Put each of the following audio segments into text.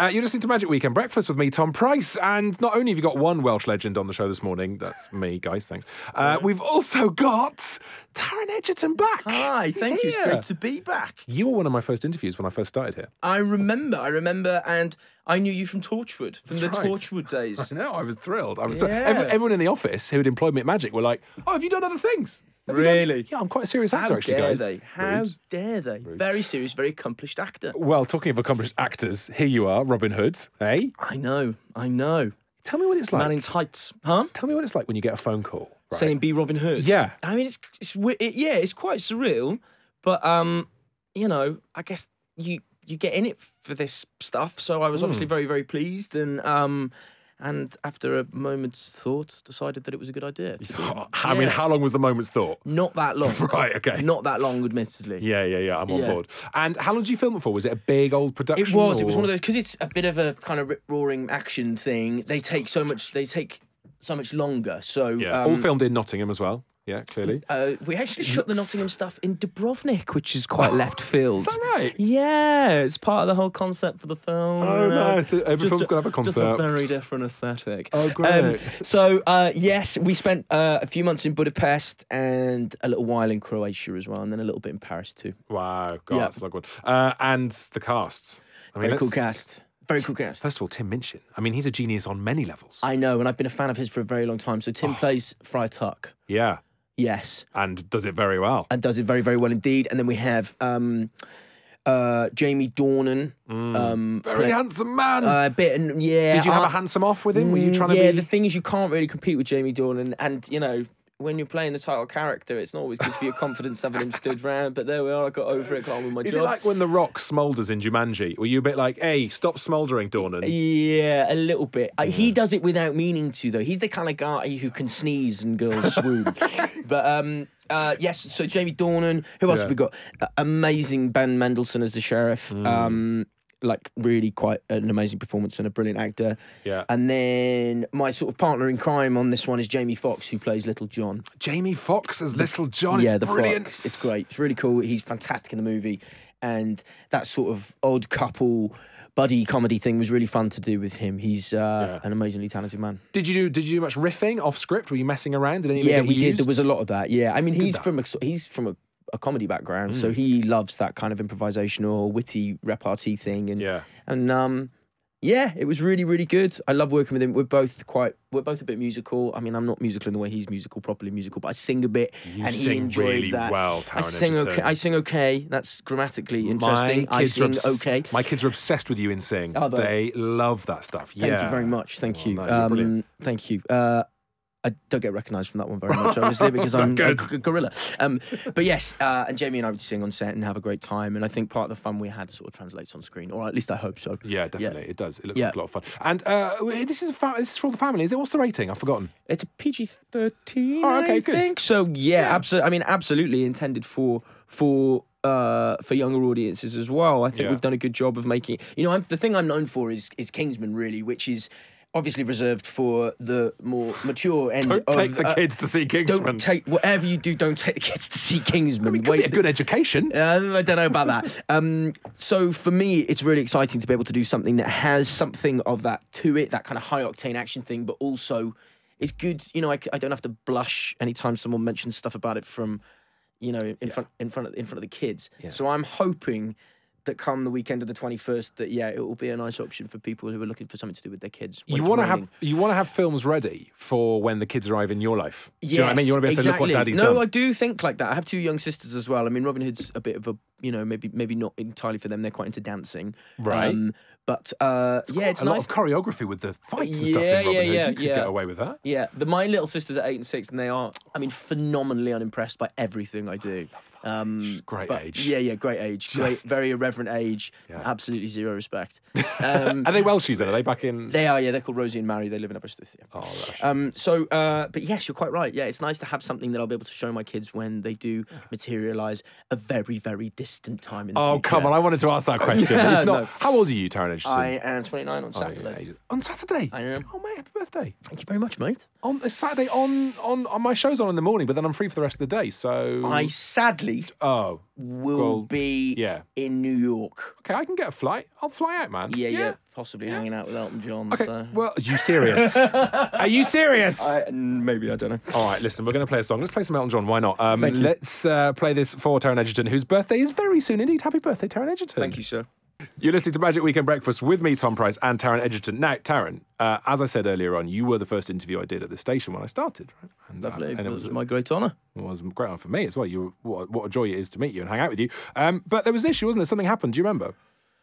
Uh, you're listening to Magic Weekend Breakfast with me, Tom Price. And not only have you got one Welsh legend on the show this morning, that's me, guys, thanks. Uh, we've also got Taron Egerton back. Hi, He's thank you. It's great to be back. You were one of my first interviews when I first started here. I remember, I remember, and I knew you from Torchwood, from That's the right. Torchwood days. I know, I was thrilled. I was thrilled. Every- everyone in the office who had employed me at Magic were like, oh, have you done other things? Have you done-" Really? Yeah, I'm quite a serious actor, How actually, dare guys. they? How Rude. dare they? Very serious, very accomplished actor. Well, talking of accomplished actors, here you are, Robin Hood. Hey, I know, I know. tell me what it's like. Man in tights, huh? Tell me what it's like when you get a phone call. Right? Saying be Robin Hood. Yeah. I mean, it's, it's it, yeah, it's quite surreal, but um, you know, I guess you you get in it for this stuff. So I was Hmm. obviously very very pleased, and um, and after a moment's thought, decided that it was a good idea. to do it. I mean, how long was the moment's thought? Not that long. Right, okay. Not that long, admittedly. Yeah, yeah, yeah. I'm on Yeah. board. And how long did you film it for? Was it a big old production? It was. It was one of those because it's a bit of a kind of rip roaring action thing. They take so much. They take so much longer. So Yeah, um, all filmed in Nottingham as well. Yeah, clearly. Uh, we actually shot the Nottingham stuff in Dubrovnik, which is quite left field. Is that right? Yeah, it's part of the whole concept for the film. Oh, know. nice. Every film's a- gonna have a concept. Just a very different aesthetic. Oh, Um, great. so, uh, yes, we spent uh, a few months in Budapest and a little while in Croatia as well, and then a little bit in Paris too. Wow, God, Yeah. that's a one. Uh, and the cast. I mean, Very cool cast. Very cool cast. First of all, Tim Minchin. I mean, he's a genius on many levels. I know, and I've been a fan of his for a very long time. So Oh. Tim plays Friar Tuck. yeah, Yes. and does it very well. and does it very, very well indeed. And then we have um, uh, Jamie Dornan. Um, Very handsome man. uh, a bit, and yeah. Did you have a handsome off with him? Were you Mm, trying to yeah, be? the thing is, you can't really compete with Jamie Dornan, and you know. When you're playing the title character, it's not always good for your confidence having him stood round. But there we are. I got over it. Got on with my Is job. it like when The Rock smoulders in Jumanji? Were you a bit like, hey, stop smouldering, Dornan? Yeah, a little bit. Uh, he does it without meaning to, though. He's the kind of guy who can sneeze and girls swoon. but um, uh, yes, so Jamie Dornan. Who else Yeah. have we got? Uh, amazing Ben Mendelsohn as the sheriff. Mm. Um, like really quite an amazing performance and a brilliant actor. Yeah. And then my sort of partner in crime on this one is Jamie Foxx, who plays Little John. Jamie Foxx as Little John. yeah, it's the brilliant. Fox. It's great. It's really cool. He's fantastic in the movie, and that sort of odd couple buddy comedy thing was really fun to do with him. He's uh, Yeah. an amazingly talented man. Did you do? Did you do much riffing off script? Were you messing around? Did any Yeah, we did. There was a lot of that. Yeah, I mean, he's. From a, he's from a, a comedy background, so he loves that kind of improvisational, witty repartee thing, and Yeah. and um. Yeah, it was really, really good. I love working with him. We're both quite, we're both a bit musical. I mean, I'm not musical in the way he's musical, properly musical, but I sing a bit, You and he enjoys really that. well, I sing Egerton. okay. I sing okay. That's grammatically interesting. My I sing okay. My kids are obsessed with you in Sing. They? they love that stuff. Thank yeah. you very much. Thank Oh, you. no, um, thank you. Uh, I don't get recognised from that one very much, obviously, because I'm a Good. gorilla. Um, but yes, uh, and Jamie and I would sing on set and have a great time. And I think part of the fun we had sort of translates on screen, or at least I hope so. Yeah, definitely. It does. It looks Yeah. like a lot of fun. And uh, this is fa- this is for all the family. Is it? What's the rating? I've forgotten. It's a PG thirteen. Oh, okay, I good. think so. Yeah, absolutely. I mean, absolutely intended for for uh, for younger audiences as well. I think Yeah. we've done a good job of making. You know, I'm, the thing I'm known for is is Kingsman, really, which is obviously reserved for the more mature end Don't of. take the uh, kids to see Kingsman. Don't take whatever you do. Don't take the kids to see Kingsman. it could be a good education. Uh, I don't know about that. Um, so for me, it's really exciting to be able to do something that has something of that to it, that kind of high octane action thing, but also it's good. You know, I don't have to blush anytime someone mentions stuff about it from, you know, in front in front of in front of the kids. So I'm hoping that come the weekend of the 21st, that yeah, it will be a nice option for people who are looking for something to do with their kids. You want to have you want to have films ready for when the kids arrive in your life. Do you know what I mean? You want to be able to exactly. look what daddy's no, done. I do think like that. I have two young sisters as well. I mean, Robin Hood's a bit of a, you know, maybe maybe not entirely for them. They're quite into dancing, Right. Um, but uh, yeah, it's a nice. lot of choreography with the fights and stuff in Robin yeah, Hood. yeah, you could yeah. get away with that. yeah, the my little sisters are eight and six, and they are, I mean, phenomenally unimpressed by everything I do. Um, Great but- age. Yeah, yeah, great age. Great, very irreverent age. Yeah. Absolutely zero respect. Um, Are they Welshies then? Are they back in? they are, yeah. They're called Rosie and Mary. They live in Aberystwyth. Yeah. Oh. Um, so, uh, but yes, you're quite right. Yeah, it's nice to have something that I'll be able to show my kids when they do materialize a very, very distant time in the Oh, future. come on. I wanted to ask that question. Yeah, not. no. How old are you, Taron Egerton? I am 29 on Oh, yeah, Saturday. On Saturday? I am. Oh, mate, happy birthday. Thank you very much, mate. On it's Saturday on, on on my show's on in the morning, but then I'm free for the rest of the day. So I sadly oh will Well, be yeah. in New York. okay, I can get a flight. I'll fly out, man. Yeah, yeah. Possibly hanging out with Elton John. Okay. So. Well, are you serious? are you serious? maybe I don't know. All right, listen, we're going to play a song. Let's play some Elton John. Why not? Um, Thank you. let's uh, play this for Taron Egerton, whose birthday is very soon indeed. Happy birthday, Taron Egerton. Thank you, sir. You're listening to Magic Weekend Breakfast with me, Tom Price, and Taron Egerton. Now, Taron, uh, as I said earlier on, you were the first interview I did at this station when I started. Right? And, uh, and it was my great honour. it was a great honor for me as well. You, what, what a joy it is to meet you and hang out with you. Um, but there was an issue, wasn't there? Something happened. Do you remember?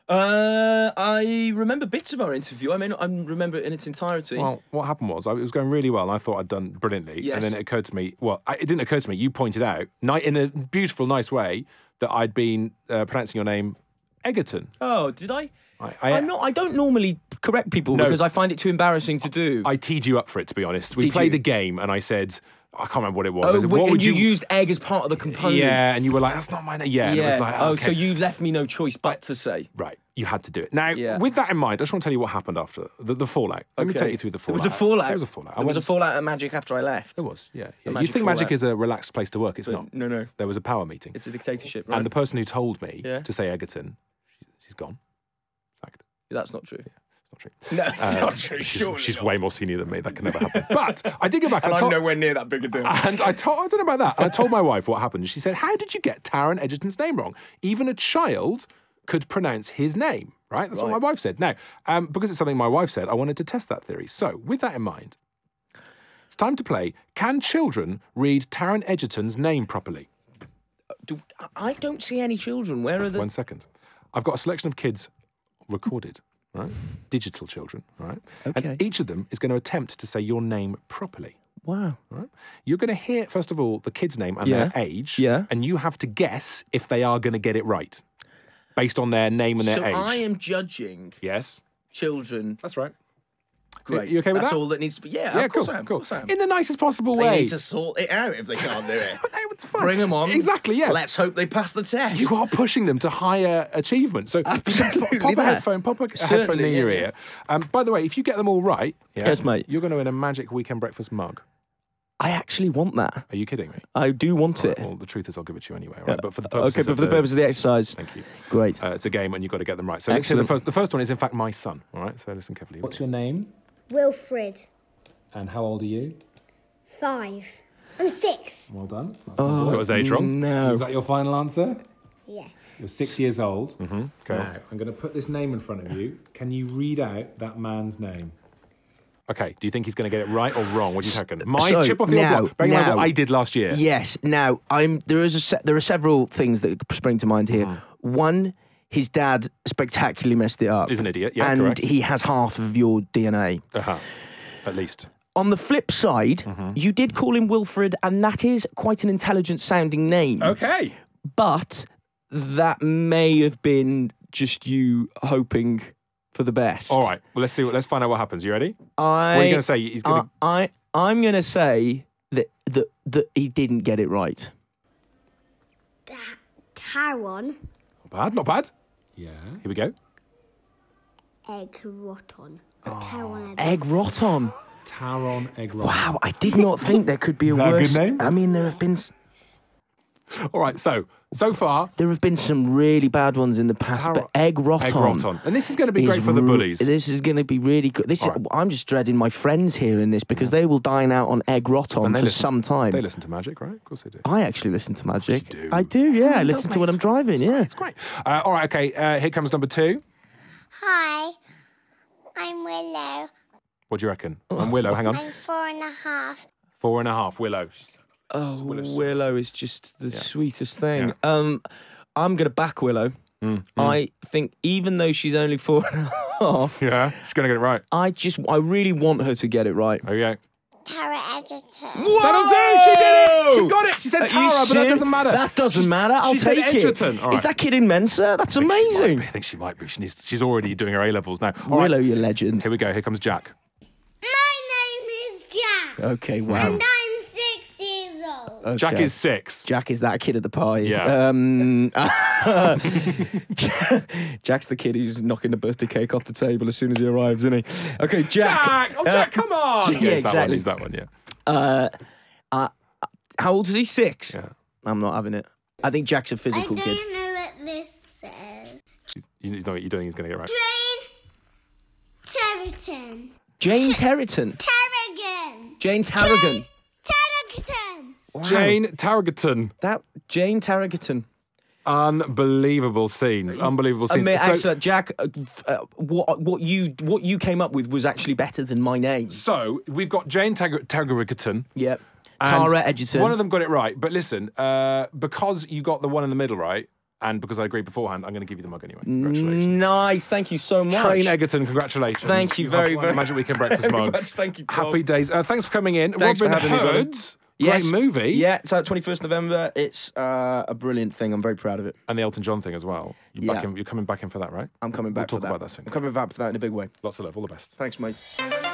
Uh, I remember bits of our interview. I may not I remember it in its entirety. Well, what happened was I, it was going really well, and I thought I'd done brilliantly. Yes. And then it occurred to me, well, I, it didn't occur to me. You pointed out, in a beautiful, nice way, that I'd been uh, pronouncing your name Egerton. oh, did I? I, I, I'm not. I don't normally correct people No. because I find it too embarrassing to do. I teed you up for it, to be honest. We Did played you? a game, and I said, I can't remember what it was. Oh, said, what and would you, you? used egg as part of the component. yeah, and you were like, "That's not my name." Yeah, Yeah. was like, oh, okay. so you left me no choice but to say. right, you had to do it. Now, Yeah. with that in mind, I just want to tell you what happened after the, the fallout. Let me take you through the There fallout. was a fallout. There was a fallout. I was a fallout at Magic after I left. There was, yeah. yeah. You Magic think Magic is a relaxed place to work? It's not. No, no. There was a power meeting. It's a dictatorship, right? And the person who told me Yeah. to say Egerton, she, she's gone. Sacked. That's not true. It's not true. No, it's Uh, not true. She's, surely she's not. way more senior than me. That can never happen. But I did go back. And I I'm told, nowhere near that big a deal. and I told, I don't know about that. And I told my wife what happened. She said, How did you get Taron Egerton's name wrong? Even a child could pronounce his name, right? That's what my wife said. Now, um, because it's something my wife said, I wanted to test that theory. So, with that in mind, it's time to play Can children read Taron Egerton's name properly? Do, I don't see any children. Where are the? One second. I've got a selection of kids recorded, right? Digital children, right? Okay. And each of them is going to attempt to say your name properly. Wow. Right? You're going to hear, first of all, the kid's name and Yeah. their age. Yeah. And you have to guess if they are going to get it right based on their name and their So age. I am judging Yes, children. that's right. Great. you okay with That's that? all that needs to be. Yeah, Yeah, of course cool, I am. cool. Course I am. In the nicest possible They way. need to sort it out if they can't do it. But no, it's fine. Bring them on. Exactly, yeah. Let's hope they pass the test. You are pushing them to higher achievement. So Absolutely pop a headphone, pop a headphone Certainly, in your yeah, ear. Um, by the way, if you get them all right, yeah, Yes, mate. you're going to win a magic weekend breakfast mug. I actually want that. Are you kidding me? I do want All right, it. well, the truth is, I'll give it to you anyway. all Right? But for the purposes Okay, but for the purpose of the exercise, thank you. great. Uh, it's a game, and you've got to get them right. So let's hear the first. The first one is, in fact, my son. All right, so listen carefully. What's your name Wilfred. and how old are you? Five. I'm six. Well done. That's Oh, my Got his age wrong. no. Is that your final answer? Yes. You're six years old. Mm-hmm. Okay. Now, I'm going to put this name in front of you. Can you read out that man's name? Okay. Do you think he's going to get it right or wrong? What do you reckon? My So, chip off the now- old block. Bearing in mind what I did last year. Yes. Now, I'm there is a se- there are several things that spring to mind here. Mm-hmm. One, his dad spectacularly messed it up. He's an idiot. Yeah, and correct. he has half of your DNA. Uh-huh. At least. On the flip side, Mm-hmm. you did call him Wilfred, and that is quite an intelligent sounding name. Okay. But that may have been just you hoping for the best. All right. Well, let's see. What, let's find out what happens. You ready? I, What are you going to say? He's going to. I, I, I'm going to say that, that, that he didn't get it right. That Taron not bad. Not bad. Yeah. Here we go. egg roton. Taron egg. Egg Roton. Taron Egron. Wow, I did not think there could be a that a good worse name? I mean, there have been s- All right. So so far, there have been some really bad ones in the past, Taro- but Egg Roton. egg roton, and this is going to be great for the re- bullies. This is going to be really good. This is, right. I'm just dreading my friends hearing this because they will dine out on Egg Roton And for listen- some time. They listen to magic, right? Of course they do. I actually listen to Magic. do. I do, yeah. I listen to when make I'm driving, yeah. It's great. Uh, all right. Okay. Uh, here comes number two. Hi, I'm Willow. What do you reckon? I'm Willow. Hang on. I'm four and a half. Four and a half. Willow. Oh, Willow's- Willow is just the sweetest thing. Yeah. Um, I'm gonna back Willow. Mm, I think even though she's only four and a half, Yeah. She's going to get it right. I just I really want her to get it right. Okay. Tara Edgerton. That'll do. She did it. She got it. She said Are you Tara, but that serious? doesn't matter. That doesn't She's- matter. I'll she said take Edgerton. it. All Is that kid in Mensa? That's I she might amazing. I think she might be. She needs, she's already doing her A levels now. All right. Willow, you legend. Here we go. Here comes Jack. My name is Jack. Okay, wow. And I'm six years old. Okay. Jack is six. Jack is that kid at the party. Yeah. Um, Jack's the kid who's knocking the birthday cake off the table as soon as he arrives, isn't he? Okay, Jack. Jack! Oh, Jack, come on! yeah, it's that one. exactly. It's that one, yeah. Uh, uh, how old is he? Six. Yeah. I'm not having it. I think Jack's a physical kid. I don't kid. know what this says. You, you know you don't think he's going to get it right. Jane Territon. Jane Territon. Tarragon. Jane Tarragon. Tarragon. Wow. Jane Targeton. That Jane Tarragon. Unbelievable scenes. Unbelievable scenes. So- actually, Jack, uh, uh, what what you what you came up with was actually better than my name. So we've got Jane Targarrigerton. Yep. Tara Edgerton. One of them got it right, but listen, uh, because you got the one in the middle right, and because I agreed beforehand, I'm going to give you the mug anyway. Congratulations. Nice. Thank you so much. Train Egerton, congratulations. Thank you very, very- a Magic Weekend Breakfast very mug. much. Thank you, Tom. Happy days. Uh, thanks for coming in. Thanks for Robin having me, brother. Yes. Great movie. Yeah, it's out 21st November. It's uh, a brilliant thing. I'm very proud of it. And the Elton John thing as well. You're, back Yeah. in, you're coming back in for that, right? I'm coming back We'll for talk that. about that soon. I'm coming back for that in a big way. Lots of love. All the best. Thanks, mate.